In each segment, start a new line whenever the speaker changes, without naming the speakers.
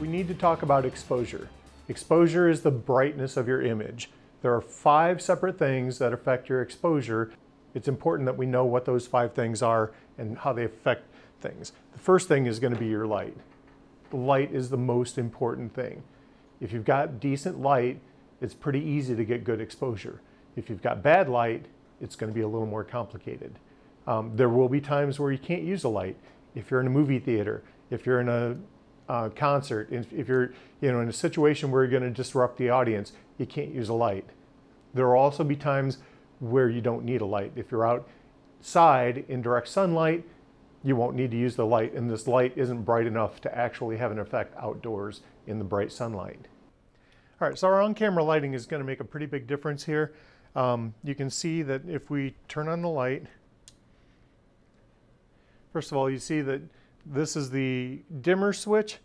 we need to talk about exposure. Exposure is the brightness of your image. There are five separate things that affect your exposure. It's important that we know what those five things are and how they affect things. The first thing is going to be your light. The light is the most important thing. If you've got decent light, it's pretty easy to get good exposure. If you've got bad light, it's going to be a little more complicated. Um, there will be times where you can't use a light. If you're in a movie theater, if you're in a uh, concert, if, if you're you know in a situation where you're going to disrupt the audience, you can't use a light. There will also be times where you don't need a light. If you're outside in direct sunlight, you won't need to use the light, and this light isn't bright enough to actually have an effect outdoors in the bright sunlight. All right, so our on-camera lighting is going to make a pretty big difference here. Um, you can see that if we turn on the light, first of all, you see that this is the dimmer switch,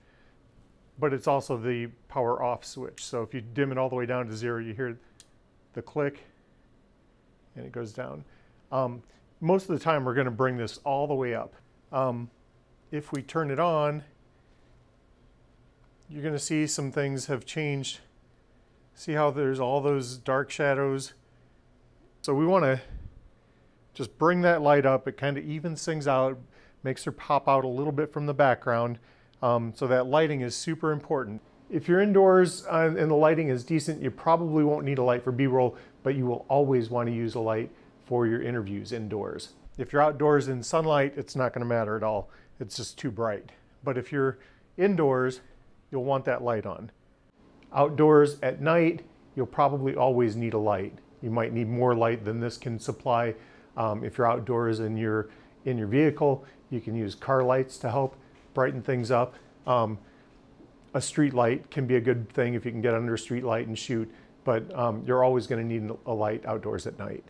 but it's also the power off switch. So if you dim it all the way down to zero, you hear the click and it goes down. Um, most of the time, we're going to bring this all the way up. Um, if we turn it on, you're going to see some things have changed. See how there's all those dark shadows? So we want to just bring that light up. It kind of evens things out, makes her pop out a little bit from the background. Um, so that lighting is super important. If you're indoors uh, and the lighting is decent, you probably won't need a light for B-roll, but you will always want to use a light for your interviews indoors. If you're outdoors in sunlight, it's not going to matter at all. It's just too bright. But if you're indoors, you'll want that light on. Outdoors at night, you'll probably always need a light. You might need more light than this can supply. Um, if you're outdoors in your, in your vehicle, you can use car lights to help brighten things up. Um, a street light can be a good thing if you can get under a street light and shoot, but um, you're always going to need a light outdoors at night.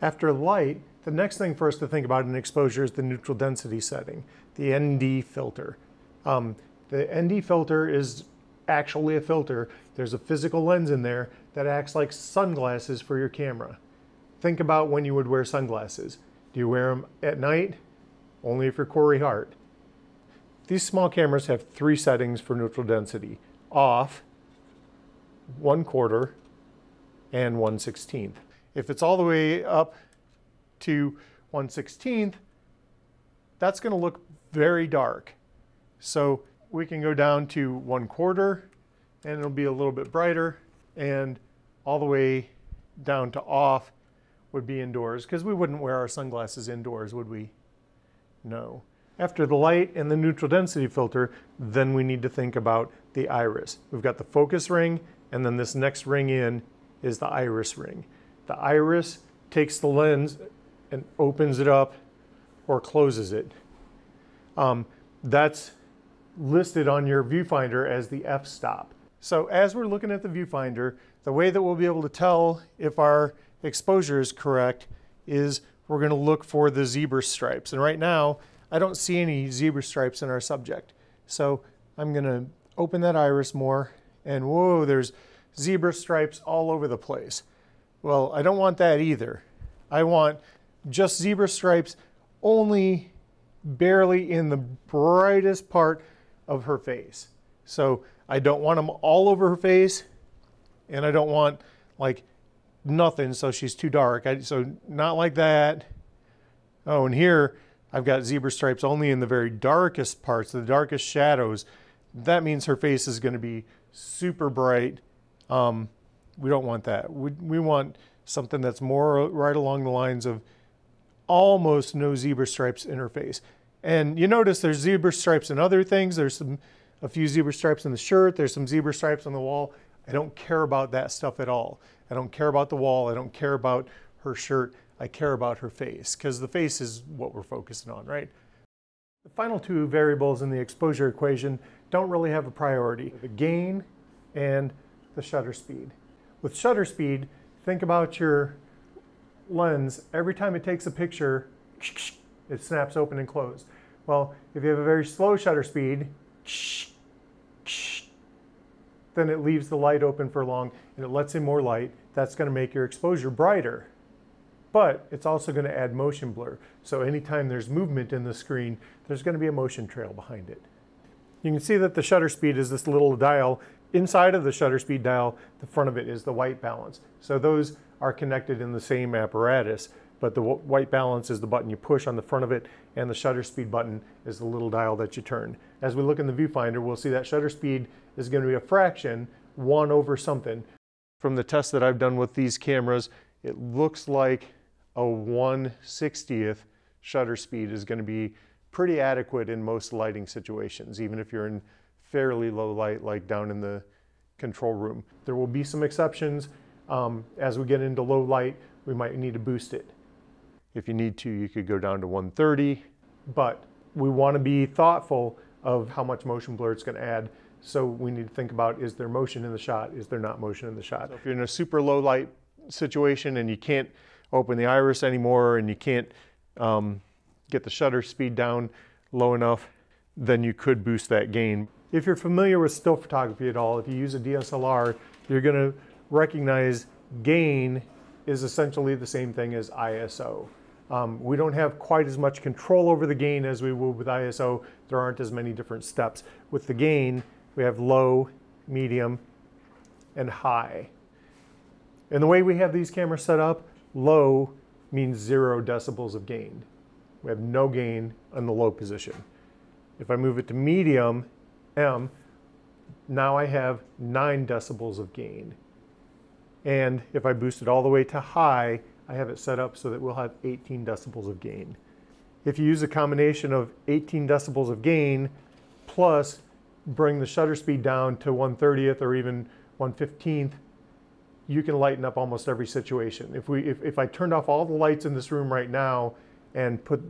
After light, the next thing for us to think about in exposure is the neutral density setting, the ND filter. Um, the ND filter is actually a filter. There's a physical lens in there that acts like sunglasses for your camera. Think about when you would wear sunglasses. Do you wear them at night? Only if you're Corey Hart. These small cameras have three settings for neutral density. Off, one quarter, and one sixteenth. If it's all the way up to 1 16th, that's going to look very dark. So we can go down to 1 quarter and it'll be a little bit brighter and all the way down to off would be indoors because we wouldn't wear our sunglasses indoors, would we? No. After the light and the neutral density filter, then we need to think about the iris. We've got the focus ring and then this next ring in is the iris ring. The iris takes the lens and opens it up or closes it. Um, that's listed on your viewfinder as the f-stop. So as we're looking at the viewfinder, the way that we'll be able to tell if our exposure is correct is we're going to look for the zebra stripes. And right now, I don't see any zebra stripes in our subject. So I'm going to open that iris more and whoa, there's zebra stripes all over the place. Well, I don't want that either. I want just zebra stripes only barely in the brightest part of her face. So I don't want them all over her face and I don't want like nothing so she's too dark. I, so not like that. Oh, and here I've got zebra stripes only in the very darkest parts, the darkest shadows. That means her face is going to be super bright. Um, we don't want that. We, we want something that's more right along the lines of almost no zebra stripes in her face. And you notice there's zebra stripes in other things. There's some a few zebra stripes in the shirt. There's some zebra stripes on the wall. I don't care about that stuff at all. I don't care about the wall. I don't care about her shirt. I care about her face because the face is what we're focusing on, right? The final two variables in the exposure equation don't really have a priority, the gain and the shutter speed. With shutter speed, think about your lens. Every time it takes a picture, it snaps open and closed. Well, if you have a very slow shutter speed, then it leaves the light open for long and it lets in more light. That's going to make your exposure brighter. But it's also going to add motion blur. So anytime there's movement in the screen, there's going to be a motion trail behind it. You can see that the shutter speed is this little dial. Inside of the shutter speed dial, the front of it is the white balance. So those are connected in the same apparatus, but the white balance is the button you push on the front of it, and the shutter speed button is the little dial that you turn. As we look in the viewfinder, we'll see that shutter speed is going to be a fraction, one over something. From the test that I've done with these cameras, it looks like a 1 60th shutter speed is going to be pretty adequate in most lighting situations, even if you're in fairly low light, like down in the control room. There will be some exceptions. Um, as we get into low light, we might need to boost it. If you need to, you could go down to 130, but we want to be thoughtful of how much motion blur it's going to add. So we need to think about, is there motion in the shot? Is there not motion in the shot? So if you're in a super low light situation and you can't open the iris anymore and you can't um, get the shutter speed down low enough, then you could boost that gain. If you're familiar with still photography at all, if you use a DSLR, you're going to recognize gain is essentially the same thing as ISO. Um, we don't have quite as much control over the gain as we would with ISO. There aren't as many different steps. With the gain, we have low, medium, and high. And the way we have these cameras set up, low means zero decibels of gain. We have no gain on the low position. If I move it to medium, M, now I have nine decibels of gain. And if I boost it all the way to high, I have it set up so that we'll have 18 decibels of gain. If you use a combination of 18 decibels of gain plus bring the shutter speed down to 1 30th or even 1 15th, you can lighten up almost every situation. If, we, if, if I turned off all the lights in this room right now and put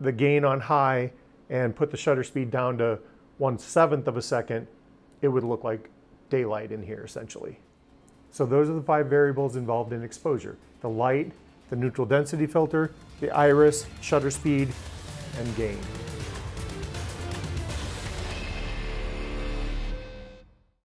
the gain on high and put the shutter speed down to 1 7th of a second, it would look like daylight in here essentially. So those are the five variables involved in exposure. The light, the neutral density filter, the iris, shutter speed, and gain.